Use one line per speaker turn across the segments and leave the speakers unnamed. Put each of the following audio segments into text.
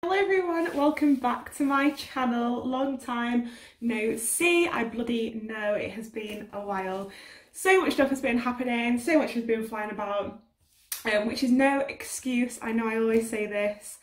Hello everyone, welcome back to my channel. Long time no see, I bloody know it has been a while. So much stuff has been happening, so much has been flying about, um, which is no excuse, I know I always say this.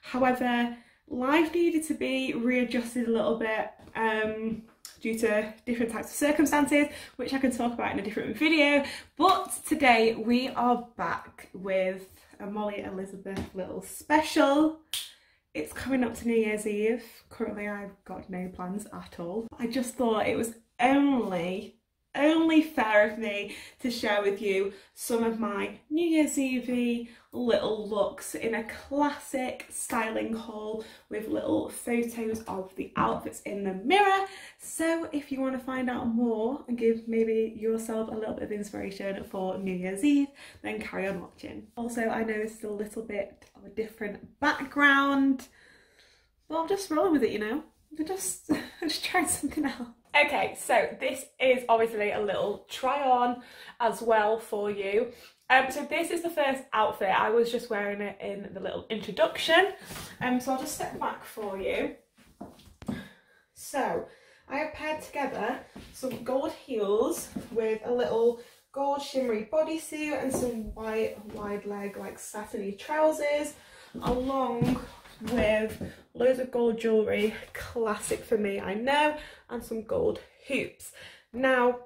However, life needed to be readjusted a little bit um, due to different types of circumstances, which I can talk about in a different video. But today we are back with a Molly Elizabeth little special. It's coming up to New Year's Eve. Currently I've got no plans at all. I just thought it was only, only fair of me to share with you some of my New Year's Eve little looks in a classic styling haul with little photos of the outfits in the mirror. So if you want to find out more and give maybe yourself a little bit of inspiration for New Year's Eve, then carry on watching. Also, I know this is a little bit of a different background. but I'm just rolling with it, you know. I'm just, I'm just trying something else. Okay, so this is obviously a little try on as well for you. Um, so this is the first outfit. I was just wearing it in the little introduction. Um, so I'll just step back for you. So I have paired together some gold heels with a little gold shimmery bodysuit and some white wide leg like satiny trousers along with loads of gold jewellery, classic for me I know, and some gold hoops. Now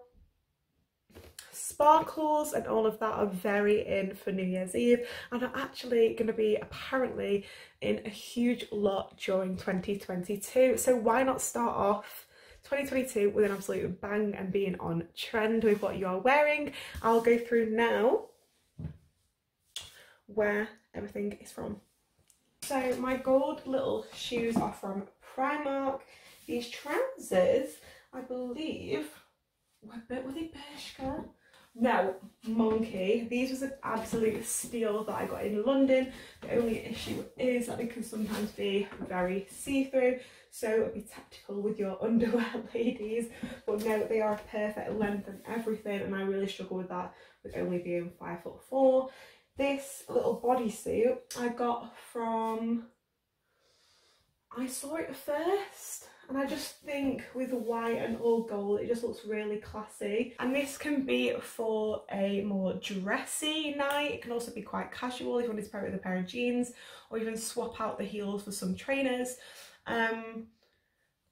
sparkles and all of that are very in for New Year's Eve and are actually going to be apparently in a huge lot during 2022 so why not start off 2022 with an absolute bang and being on trend with what you are wearing. I'll go through now where everything is from. So my gold little shoes are from Primark. These trousers, I believe, were, were they Bershka? No, Monki. These was an absolute steal that I got in London. The only issue is that they can sometimes be very see-through, so be tactical with your underwear, ladies. But no, they are perfect length and everything, and I really struggle with that with only being five foot four. This little bodysuit I got from, I Saw It First. And I just think with white and all gold it just looks really classy. And this can be for a more dressy night. It can also be quite casual if you want to pair it with a pair of jeans or even swap out the heels for some trainers. Um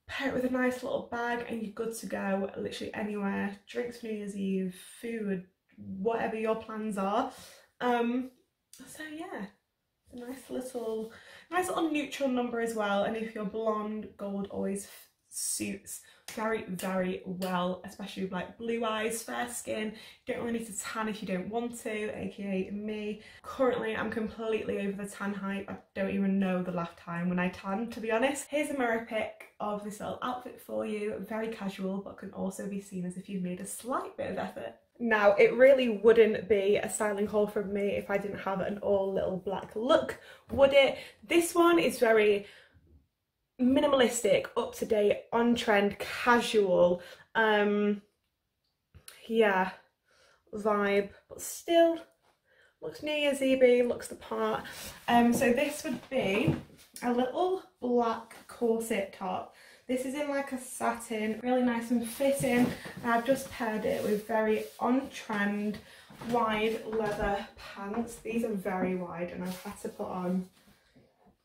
pair it with a nice little bag and you're good to go. Literally anywhere. Drinks for new year's eve food whatever your plans are um so yeah a nice little Nice little neutral number as well. And if you're blonde, gold always suits very, very well, especially with like blue eyes, fair skin. You don't really need to tan if you don't want to, aka me. Currently, I'm completely over the tan hype. I don't even know the last time when I tanned, to be honest. Here's a mirror pic of this little outfit for you. Very casual, but can also be seen as if you've made a slight bit of effort. Now, it really wouldn't be a styling haul from me if I didn't have an all little black look, would it? This one is very minimalistic, up to date, on trend, casual, um, yeah, vibe, but still looks New Year's Eve, looks the part. Um, so this would be a little black corset top this is in like a satin, really nice and fitting. I've just paired it with very on-trend wide leather pants. These are very wide and I've had to put on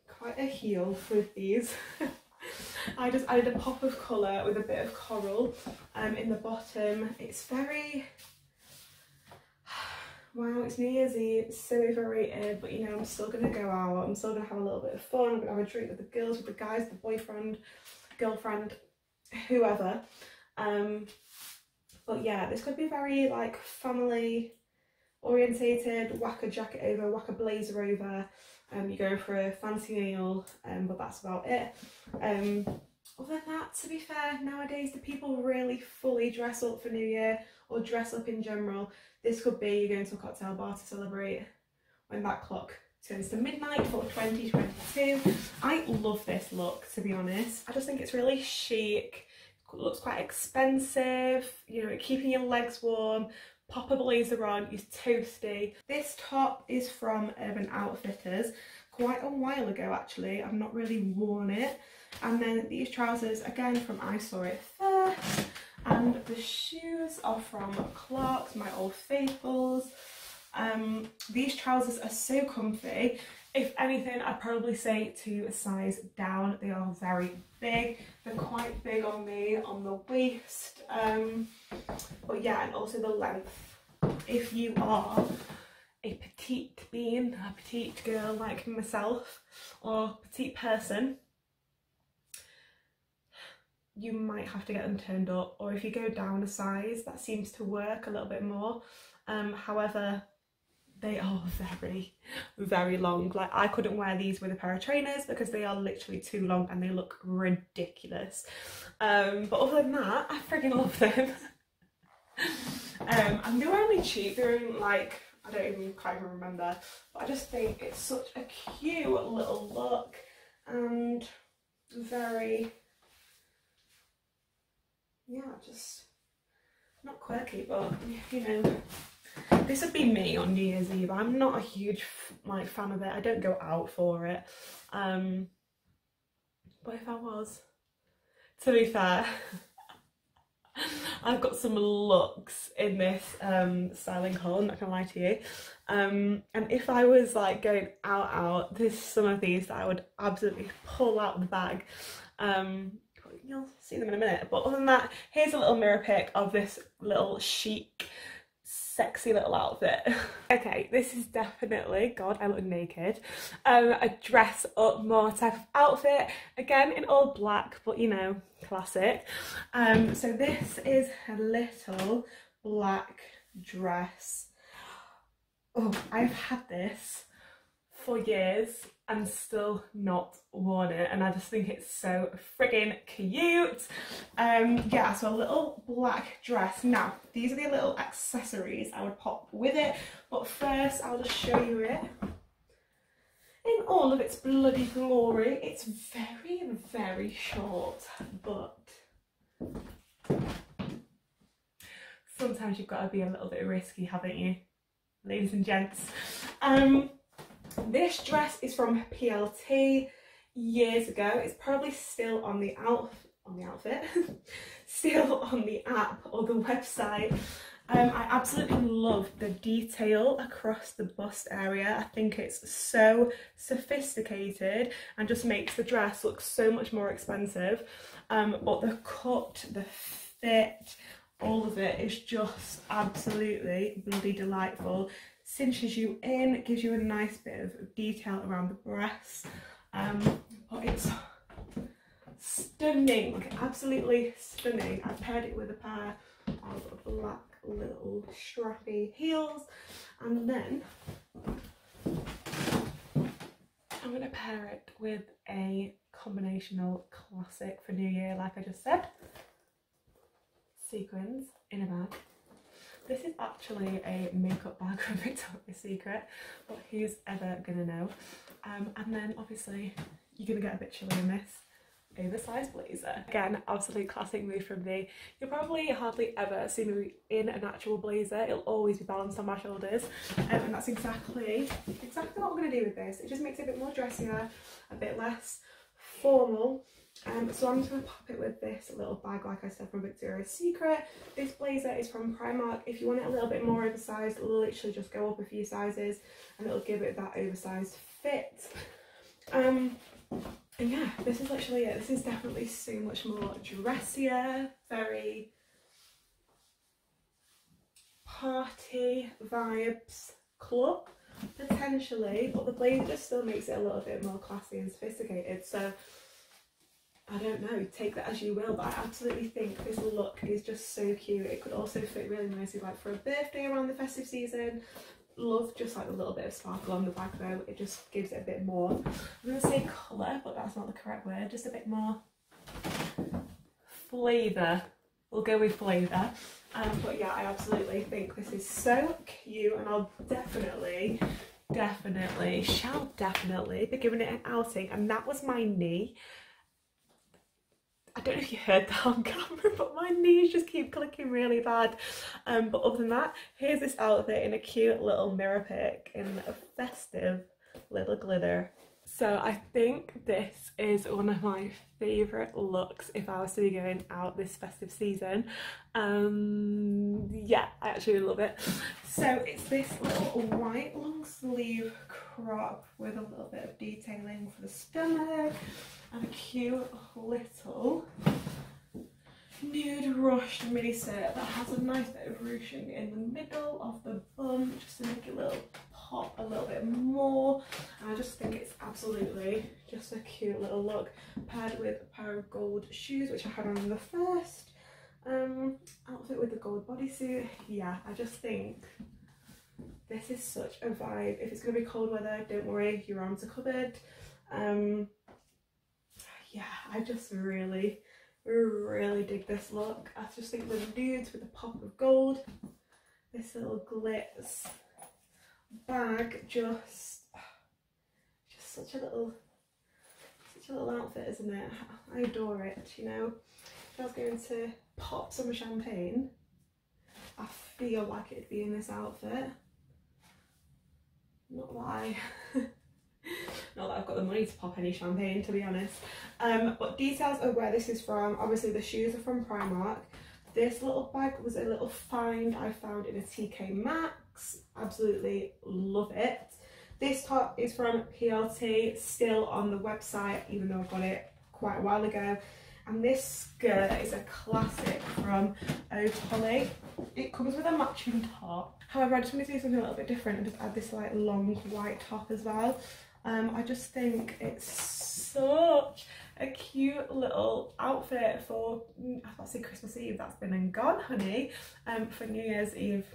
quite a heel with these. I just added a pop of colour with a bit of coral um, in the bottom. It's very, wow, it's New Year's Eve, it's so overrated, but you know, I'm still to go out, I'm still to have a little bit of fun, I'm to have a drink with the girls, with the guys, the boyfriend, girlfriend, whoever. Um, but yeah, this could be very like family orientated, whack a jacket over, whack a blazer over, um, you go for a fancy meal, um, but that's about it. Um, other than that, to be fair, nowadays do people really fully dress up for New Year or dress up in general? This could be you're going to a cocktail bar to celebrate when that clock turns to midnight for 2022. I love this look, to be honest. I just think it's really chic, it looks quite expensive, you know, keeping your legs warm, pop a blazer on, you're toasty. This top is from Urban Outfitters. quite a while ago actually. I've not really worn it. And then these trousers, again from I Saw It First. And the shoes are from Clarks, my old faithfuls. These trousers are so comfy. If anything, I'd probably say to size down. They are very big. They're quite big on me on the waist. Um, but yeah, and also the length. If you are a petite being, a petite girl like myself, or petite person, you might have to get them turned up or if you go down a size that seems to work a little bit more um however they are very very long. Like I couldn't wear these with a pair of trainers because they are literally too long and they look ridiculous. Um but other than that I friggin love them. Um and they're only cheap. They're in like I don't even quite even remember. But I just think it's such a cute little look and very yeah just not quirky but you know this would be me on New Year's Eve. I'm not a huge like fan of it. I don't go out for it. Um, but if I was, to be fair, I've got some looks in this um, styling haul, I'm not gonna lie to you. Um, and if I was like going out out, there's some of these that I would absolutely pull out the bag. Um, you'll see them in a minute. But other than that, here's a little mirror pic of this little chic sexy little outfit. okay, this is definitely, God, I look naked, um, a dress up more type of outfit. Again, in all black, but you know, classic. Um, so this is a little black dress. Oh, I've had this for years and still not worn it and I just think it's so friggin' cute. Um, yeah, so a little black dress. Now, these are the little accessories I would pop with it, but first I'll just show you it in all of its bloody glory. It's very, very short, but sometimes you've got to be a little bit risky, haven't you, ladies and gents? Um, this dress is from PLT years ago. It's probably still on the out on the outfit, still on the app or the website. Um, I absolutely love the detail across the bust area. I think it's so sophisticated and just makes the dress look so much more expensive. Um, but the cut, the fit, all of it is just absolutely bloody delightful cinches you in, gives you a nice bit of detail around the breasts. Um, but it's stunning, absolutely stunning. I've paired it with a pair of black little strappy heels and then I'm going to pair it with a combinational classic for New Year like I just said. Sequins in a bag. This is actually a makeup bag from Victoria's Secret, but who's ever gonna know? Um, and then obviously you're gonna get a bit chilly in this oversized blazer. Again, absolute classic move from me. You'll probably hardly ever see me in an actual blazer. It'll always be balanced on my shoulders. Um, and that's exactly, exactly what I'm gonna do with this. It just makes it a bit more dressier, a bit less formal um, so I'm just going to pop it with this little bag, like I said, from Victoria's Secret. This blazer is from Primark. If you want it a little bit more oversized, literally just go up a few sizes and it'll give it that oversized fit. Um, and yeah, this is literally it. This is definitely so much more dressier, very party vibes club potentially, but the blazer just still makes it a little bit more classy and sophisticated. So I don't know, take that as you will, but I absolutely think this look is just so cute. It could also fit really nicely like for a birthday around the festive season. Love just like a little bit of sparkle on the back though. It just gives it a bit more, I'm going to say colour, but that's not the correct word, just a bit more flavour. We'll go with flavour. Um, but yeah, I absolutely think this is so cute and I'll definitely definitely shall definitely be giving it an outing and that was my knee I don't know if you heard that on camera, but my knees just keep clicking really bad. Um, but other than that, here's this outfit in a cute little mirror pic in a festive little glitter. So I think this is one of my favourite looks if I was to be going out this festive season. Um, yeah, I actually love it. So it's this little white long sleeve crop with a little bit of detailing for the stomach and a cute little nude ruched mini set that has a nice bit of ruching in the middle of the bum just to make it a little pop a little bit more. And I just think it's absolutely just a cute little look paired with a pair of gold shoes which I had on in the first um, outfit with the gold bodysuit. Yeah I just think this is such a vibe. If it's going to be cold weather don't worry your arms are covered. Um, yeah I just really really dig this look. I just think the nudes with a pop of gold this little glitz bag just just such a little such a little outfit isn't it? I adore it you know? If I was going to pop some champagne I feel like it'd be in this outfit. Not I not that I've got the money to pop any champagne to be honest um but details of where this is from obviously the shoes are from Primark this little bag was a little find I found in a TK Maxx absolutely love it. This top is from PLT, still on the website, even though I got it quite a while ago. And this skirt is a classic from Otolly. It comes with a matching top. However, I just want to do something a little bit different and just add this like long white top as well. Um, I just think it's such a cute little outfit for, I thought say Christmas Eve, that's been and gone, honey. Um, for New Year's Eve,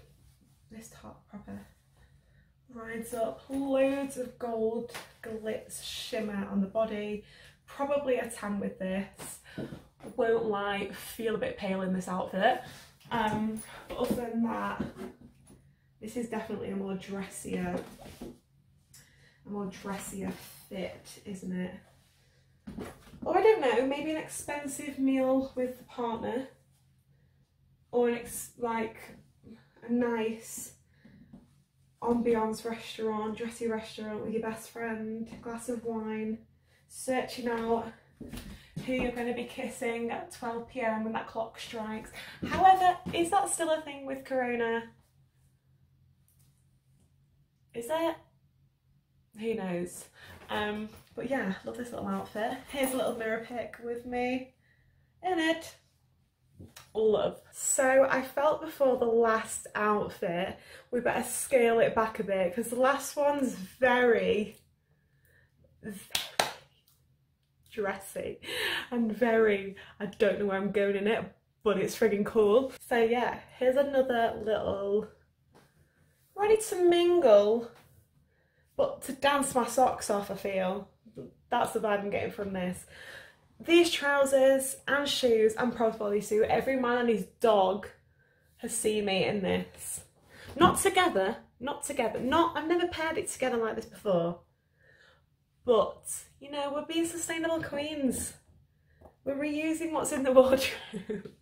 this top proper rides up loads of gold glitz shimmer on the body. Probably a tan with this. Won't lie feel a bit pale in this outfit. Um but other than that this is definitely a more dressier a more dressier fit isn't it or I don't know maybe an expensive meal with the partner or an ex like a nice ambiance restaurant, dressy restaurant with your best friend, glass of wine, searching out who you're going to be kissing at 12 pm when that clock strikes. However, is that still a thing with Corona? Is it? Who knows? Um, but yeah, love this little outfit. Here's a little mirror pic with me in it love. So I felt before the last outfit, we better scale it back a bit because the last one's very, very dressy and very, I don't know where I'm going in it, but it's frigging cool. So yeah, here's another little, ready to mingle, but to dance my socks off, I feel. That's the vibe I'm getting from this these trousers and shoes and Probs bodysuit, every man and his dog has seen me in this. Not together, not together, not, I've never paired it together like this before. But, you know, we're being sustainable queens. We're reusing what's in the wardrobe.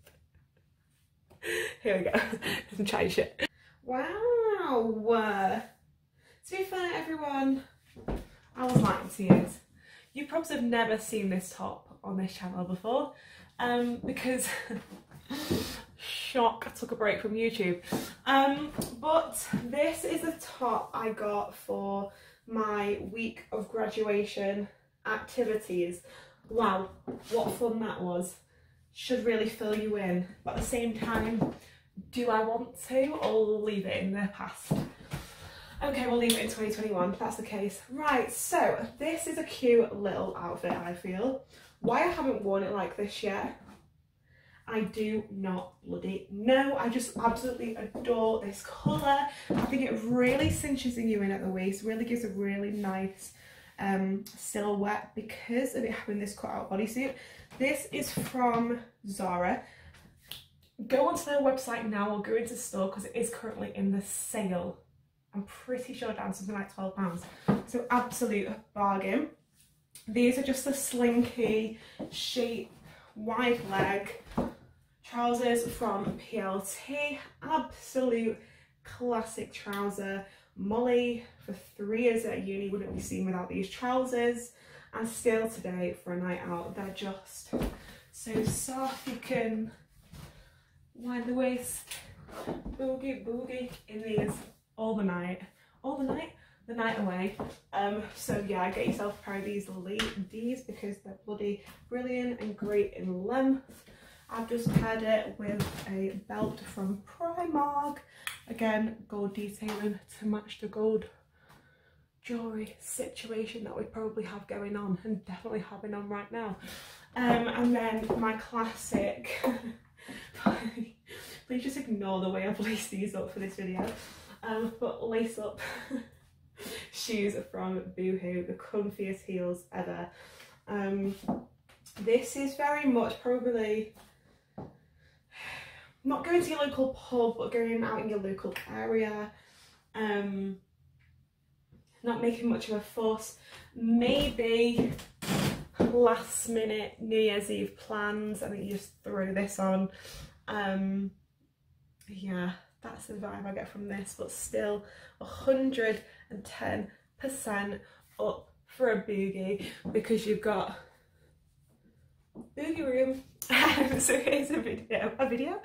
Here we go, some chatty shit. Wow! To be fair, everyone, I was lying to you. You probably have never seen this top on this channel before um, because shock I took a break from YouTube. Um, but this is a top I got for my week of graduation activities. Wow what fun that was. Should really fill you in. But at the same time do I want to or leave it in the past Okay, we'll leave it in 2021 if that's the case. Right, so this is a cute little outfit, I feel. Why I haven't worn it like this yet, I do not bloody know. I just absolutely adore this colour. I think it really cinches you in at the waist, really gives a really nice um, silhouette because of it having this cut out bodysuit. This is from Zara. Go onto their website now or go into the store because it is currently in the sale. I'm pretty sure down something like £12. So absolute bargain. These are just the slinky, shape, wide leg trousers from PLT. Absolute classic trouser Molly for three years at uni wouldn't be seen without these trousers and still today for a night out they're just so soft you can wind the waist boogie boogie in these all the night all the night the night away. Um so yeah get yourself a pair of these these because they're bloody brilliant and great in length. I've just paired it with a belt from Primark. Again gold detailing to match the gold jewelry situation that we probably have going on and definitely having on right now. Um and then my classic please just ignore the way I've laced these up for this video um but lace up shoes from Boohoo, the comfiest heels ever. Um, this is very much probably not going to your local pub, but going out in your local area. Um, not making much of a fuss. Maybe last minute New Year's Eve plans. I think you just throw this on. Um, yeah, that's the vibe I get from this, but still 110% up for a boogie because you've got boogie room. so here's a video, a video,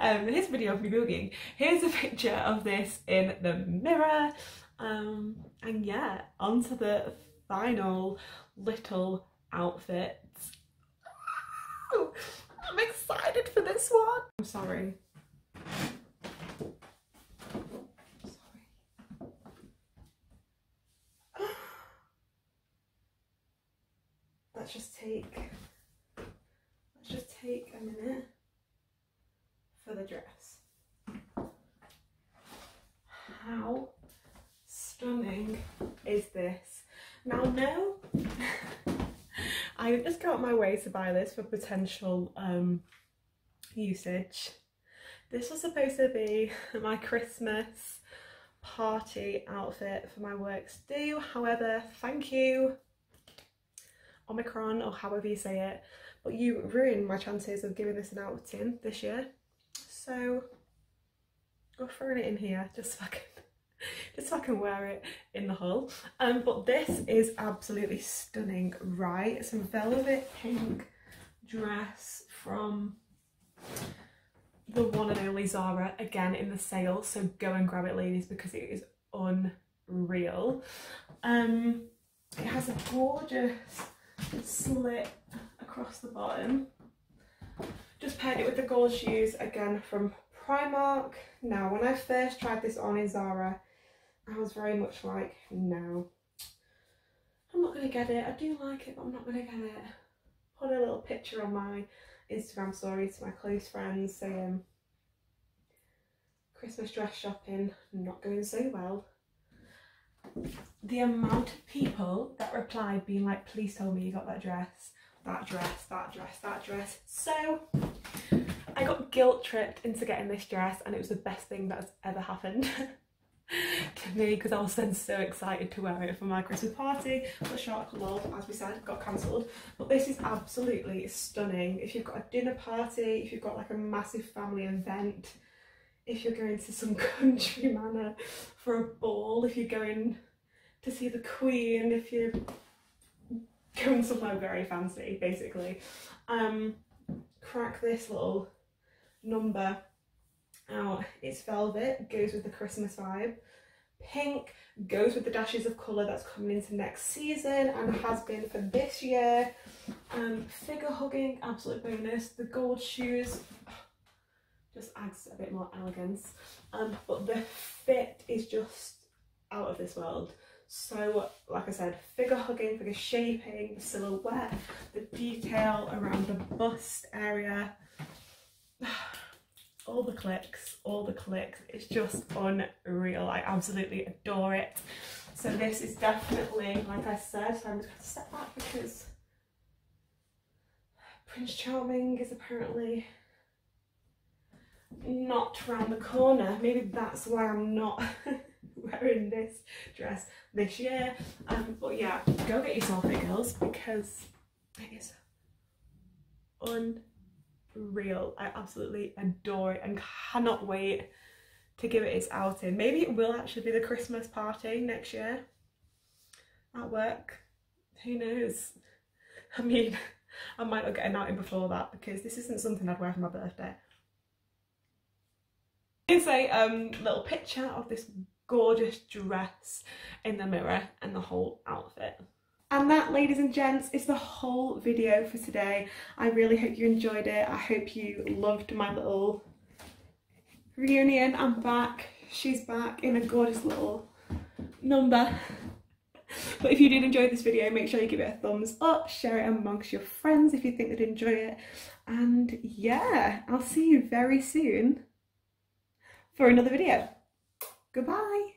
um, here's a video of me boogieing. Here's a picture of this in the mirror. Um, and yeah, onto the final little outfit. I'm excited for this one. I'm sorry. Let's just take let's just take a minute for the dress. How stunning is this? Now no, I just got my way to buy this for potential um, usage. This was supposed to be my Christmas party outfit for my works do. However, thank you Omicron or however you say it, but you ruined my chances of giving this an outing this year. So I'm throwing it in here just fucking just fucking wear it in the hall. Um, but this is absolutely stunning, right? Some velvet pink dress from the one and only Zara, again in the sale, so go and grab it ladies because it is unreal. Um, it has a gorgeous slit across the bottom. Just paired it with the gold shoes again from Primark. Now, when I first tried this on in Zara, I was very much like, no, I'm not going to get it. I do like it, but I'm not going to get it. Put a little picture on my Instagram story to my close friends saying, Christmas dress shopping, not going so well the amount of people that replied being like, please tell me you got that dress, that dress, that dress, that dress. So I got guilt tripped into getting this dress and it was the best thing that's ever happened to me because I was then so excited to wear it for my Christmas party. But Shark Love, as we said, got cancelled. But this is absolutely stunning. If you've got a dinner party, if you've got like a massive family event, if you're going to some country manor for a ball, if you're going to see the Queen, if you're going somewhere very fancy, basically. Um, crack this little number out. It's velvet, goes with the Christmas vibe. Pink goes with the dashes of colour that's coming into next season and has been for this year. Um, figure hugging, absolute bonus. The gold shoes, just adds a bit more elegance. Um, but the fit is just out of this world. So, like I said, figure hugging, figure shaping, the silhouette, the detail around the bust area, all the clicks, all the clicks. It's just unreal. I absolutely adore it. So this is definitely, like I said, so I'm just going to step back because Prince Charming is apparently not round the corner. Maybe that's why I'm not wearing this dress this year. Um, but yeah, go get yourself it, girls, because it is unreal. I absolutely adore it and cannot wait to give it its outing. Maybe it will actually be the Christmas party next year at work. Who knows? I mean, I might not get an outing before that because this isn't something I'd wear for my birthday. Here's a um, little picture of this gorgeous dress in the mirror and the whole outfit. And that, ladies and gents, is the whole video for today. I really hope you enjoyed it. I hope you loved my little reunion. I'm back. She's back in a gorgeous little number. But if you did enjoy this video, make sure you give it a thumbs up, share it amongst your friends if you think they'd enjoy it. And yeah, I'll see you very soon for another video. Goodbye.